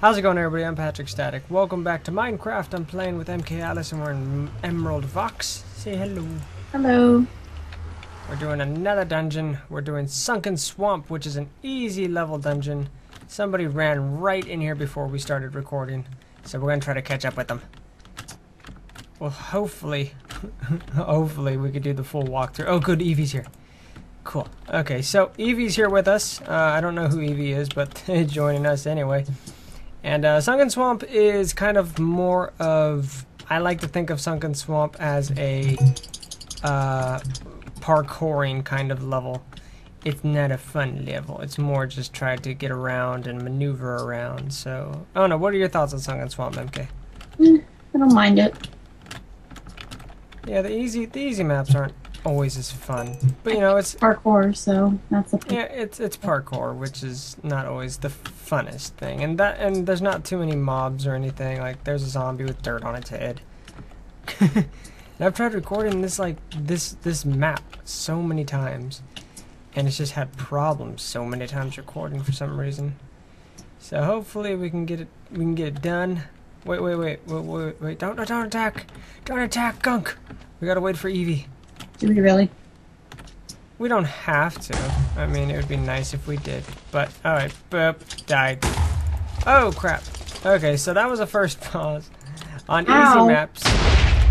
How's it going everybody? I'm Patrick Static. Welcome back to Minecraft. I'm playing with Mkalyss and we're in Emerald Vox. Say hello. Hello. We're doing another dungeon. We're doing Sunken Swamp, which is an easy level dungeon. Somebody ran right in here before we started recording. So we're going to try to catch up with them. Well, hopefully, hopefully we could do the full walkthrough. Oh, good, Evie's here. Cool. Okay, so Evie's here with us. Uh, I don't know who Evie is, but they're joining us anyway. And uh, Sunken Swamp is kind of more of. I like to think of Sunken Swamp as a uh, parkouring kind of level. It's not a fun level. It's more just try to get around and maneuver around. So, don't know. What are your thoughts on Sunken Swamp, MK? Mm, I don't mind it. Yeah, the easy the easy maps aren't always is fun, but you know it's Parkour, so that's a yeah it's it's parkour, which is not always the funnest thing. And that and there's not too many mobs or anything. Like there's a zombie with dirt on its head. and I've tried recording this like this this map so many times, and it's just had problems so many times recording for some reason. So hopefully we can get it we can get it done. Wait wait wait wait wait wait don't don't attack don't attack gunk. We gotta wait for Evie. Do we really? We don't have to. I mean, it would be nice if we did. But, alright, boop, died. Oh, crap. Okay, so that was a first pause. On Ow. easy maps.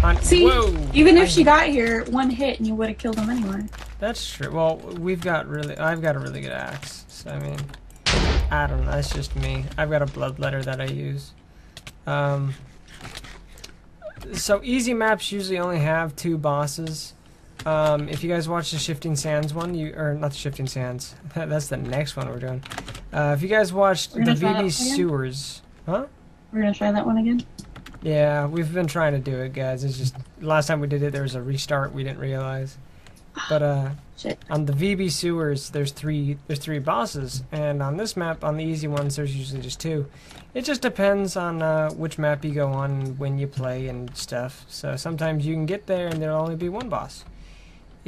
On, See, whoa, even if I- she got here, one hit and you would have killed him anyway. That's true. Well, we've got really... I've got a really good axe. So, I mean... I don't know. That's just me. I've got a bloodletter that I use. Um... So, easy maps usually only have two bosses. Um, if you guys watch the Shifting Sands one, you or not the Shifting Sands, that's the next one we're doing. Uh, if you guys watched the again? Sewers, huh? We're gonna try that one again. Yeah, we've been trying to do it, guys. It's just last time we did it, there was a restart. We didn't realize. But uh, Shit. on the VB Sewers, there's three there's three bosses, and on this map, on the easy ones, there's usually just two. It just depends on uh, which map you go on, when you play, and stuff. So sometimes you can get there, and there'll only be one boss.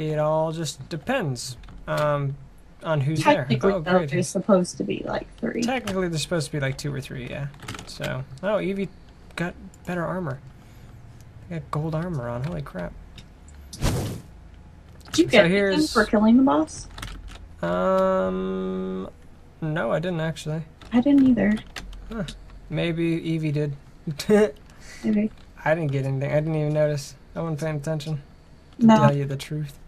It all just depends um, on who's there. Technically, Oh, though, great. there's supposed to be like three. Technically, there's supposed to be like two or three, yeah. So, oh, Evie got better armor. Got gold armor on. Holy crap. Did you so get anything here's- for killing the boss? Um, no, I didn't actually. I didn't either. Maybe Evie did. Maybe. I didn't get anything. I didn't even notice. I wasn't paying attention. To No. tell you the truth.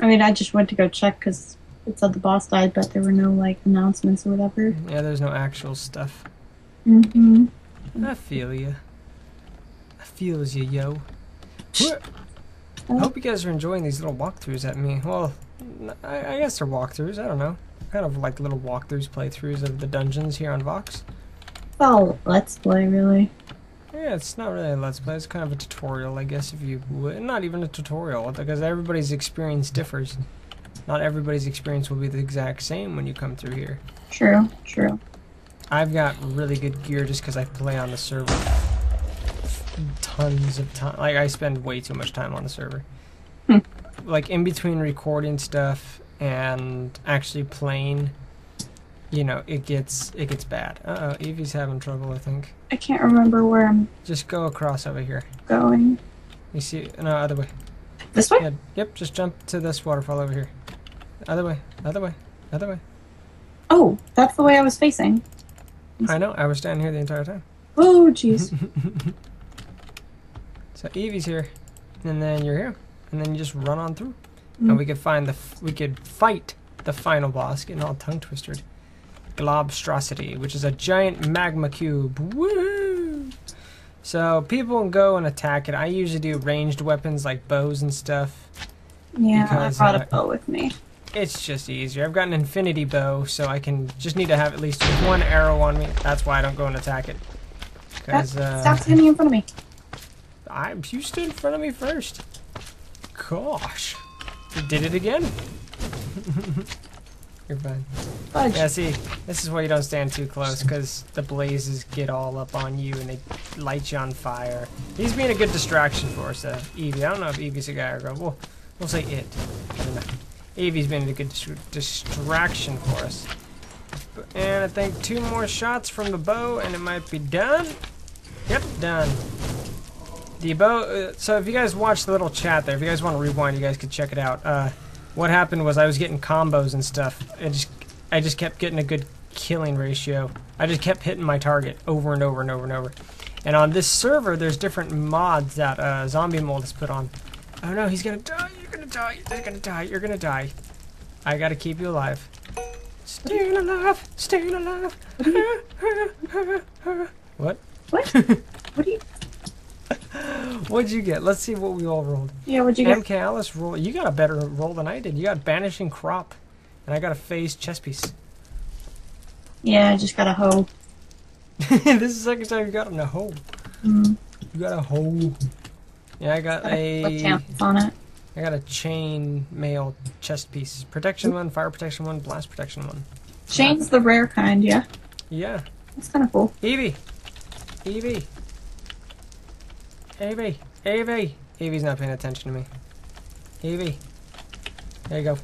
I mean, I just went to go check because it said the boss died, but there were no like announcements or whatever. Yeah, there's no actual stuff. Mm-hmm. I feel you. I feels you, yo. I hope you guys are enjoying these little walkthroughs at me. Well, I guess they're walkthroughs. I don't know. Kind of like little walkthroughs, playthroughs of the dungeons here on Vox. Oh, let's play really. Yeah, it's not really a let's play. It's kind of a tutorial, I guess, if you would. Not even a tutorial, because everybody's experience differs. Not everybody's experience will be the exact same when you come through here. True. True. I've got really good gear just because I play on the server tons of time. Like I spend way too much time on the server. Hmm. Like in between recording stuff and actually playing, you know, it gets it gets bad. Uh oh, Evie's having trouble. I think. I can't remember where I'm Just go across over here. going. You see? No, other way. This way? Yeah, yep. Just jump to this waterfall over here. Other way. Other way. Other way. Oh, that's the way I was facing. I know. I was standing here the entire time. Oh, jeez. So Evie's here, and then you're here, and then you just run on through, Mm. and we could find the we could fight the final boss, getting all tongue twisted. Globstrosity, which is a giant magma cube. Woo! So people go and attack it. I usually do ranged weapons like bows and stuff. Yeah, Because, I brought uh, a bow with me. It's just easier. I've got an infinity bow, so I can just need to have at least one arrow on me. That's why I don't go and attack it. Because uh, Stop standing in front of me. I you stood in front of me first. Gosh, you did it again. You're fine. Fudge. Yeah, see, this is why you don't stand too close, because the blazes get all up on you and they light you on fire. He's being a good distraction for us, uh, Evie. I don't know if Evie's a guy or a girl. We'll, we'll say it. I don't know. Evie's been a good dis- distraction for us. and I think two more shots from the bow, and it might be done. Yep, done. The bow. Uh, so if you guys watch the little chat there, if you guys want to rewind, you guys could check it out. Uh, what happened was I was getting combos and stuff. I just, I just kept getting a good killing ratio. I just kept hitting my target over and over and over and over. And on this server, there's different mods that uh, Zombiemold has put on. Oh no, he's gonna die! You're gonna die! You're gonna die! You're gonna die! I gotta keep you alive. Staying alive! Staying alive! what? What? what do you? What'd you get? Let's see what we all rolled. Yeah, what'd you get? Mkalyss roll. You got a better roll than I did. You got Banishing Crop, and I got a phased chess piece. Yeah, I just got a hoe. this is the second time you got a hole. Mm. You got a hole. Yeah, I got a on it. I got a chain mail chest piece. Protection one, fire protection one, blast protection one. Shane's the rare kind, yeah. Yeah. That's kind of cool. Evie! Evie! Evie! Evie! Evie's not paying attention to me. Evie! There you go.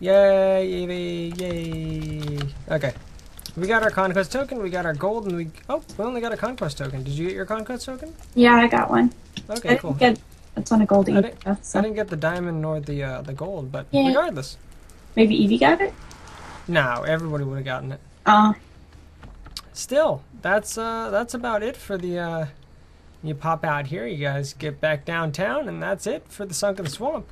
Yay, Evie! Yay! Okay. We got our conquest token, we got our gold, and we. Oh, we only got a conquest token. Did you get your conquest token? Yeah, I got one. Okay, I cool. get a ton of gold I didn't- though, I didn't get the diamond nor the uh, the gold, but Yeah. regardless. maybe Evie got it. No, everybody would have gotten it. Uh, Still, that's uh that's about it for the uh you pop out here, you guys get back downtown, and that's it for the Sunken Swamp.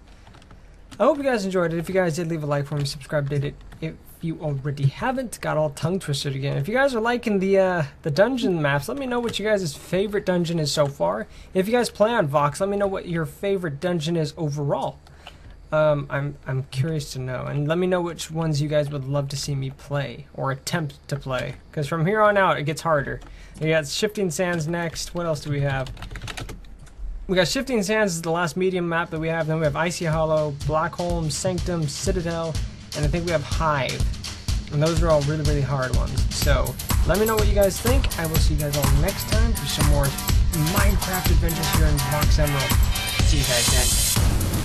I hope you guys enjoyed it. If you guys did, leave a like for me, subscribe, did it. If you already haven't, got all tongue twisted again. If you guys are liking the uh, the dungeon maps, let me know what you guys' favorite dungeon is so far. If you guys play on Vox, let me know what your favorite dungeon is overall. Um, I'm I'm curious to know, and let me know which ones you guys would love to see me play or attempt to play. Because from here on out, it gets harder. We got Shifting Sands next. What else do we have? We got Shifting Sands is the last medium map that we have. Then we have Icy Hollow, Blackholm, Sanctum, Citadel, and I think we have Hive. And those are all really, really hard ones. So let me know what you guys think. I will see you guys all next time for some more Minecraft adventures here in Vox Emerald. See you guys then.